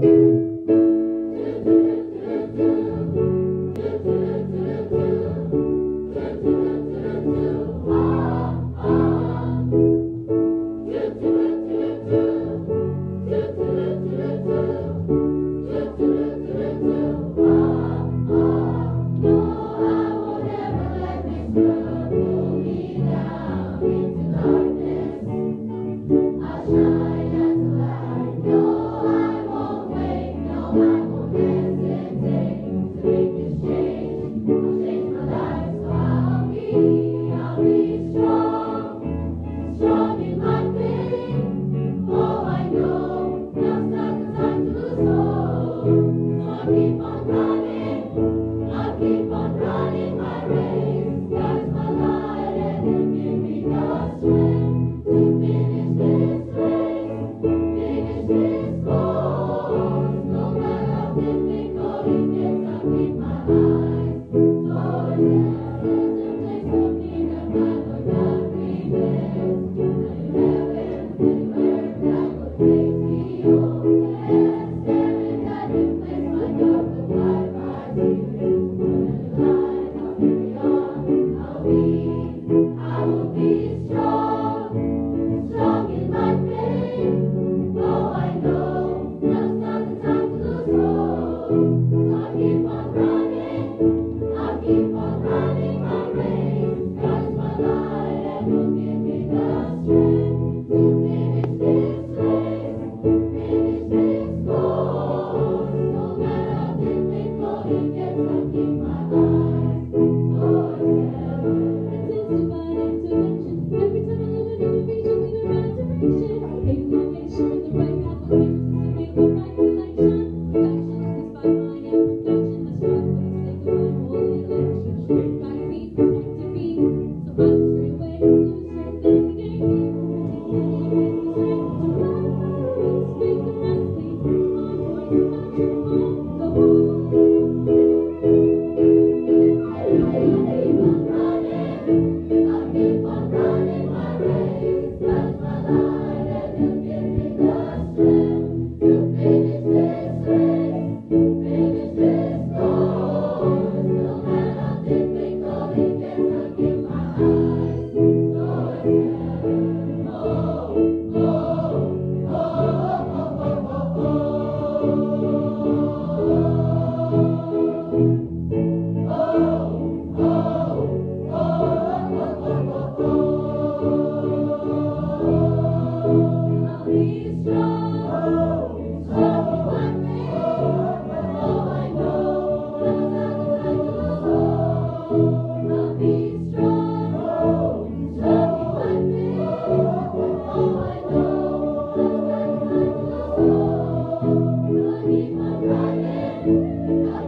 shine.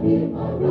people